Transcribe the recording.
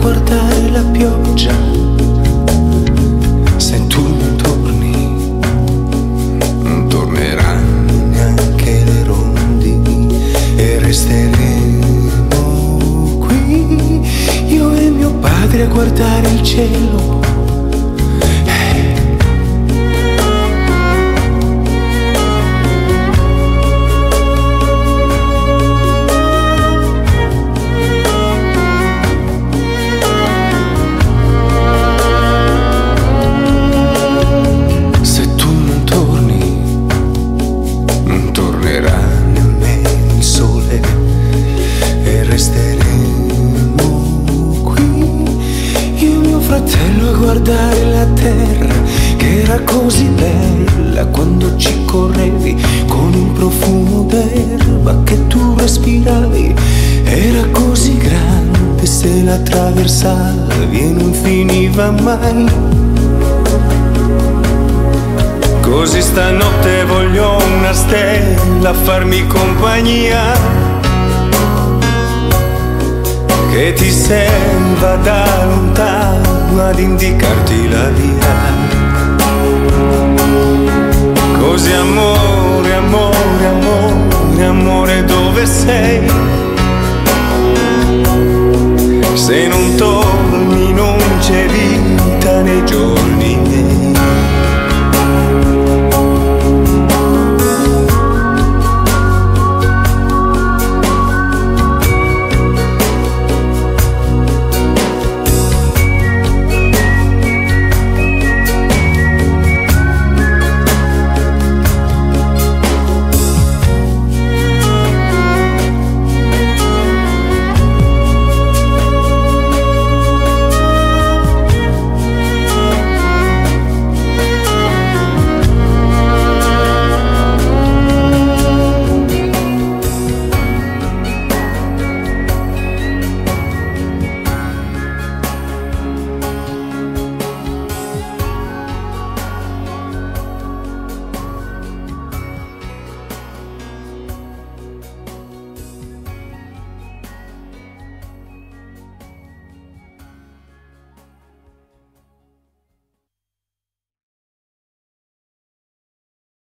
guardare la pioggia. Se tu non torni non torneranno neanche le rondini e resteremo qui. Io e mio padre a guardare il cielo. A guardare la terra che era così bella quando ci correvi con un profumo d'erba che tu respiravi. Era così grande se la attraversavi e non finiva mai. Così stanotte voglio una stella a farmi compagnia Che ti serva da lontano ad indicarti la via Così amore, amore, amore, amore dove sei? Se non torni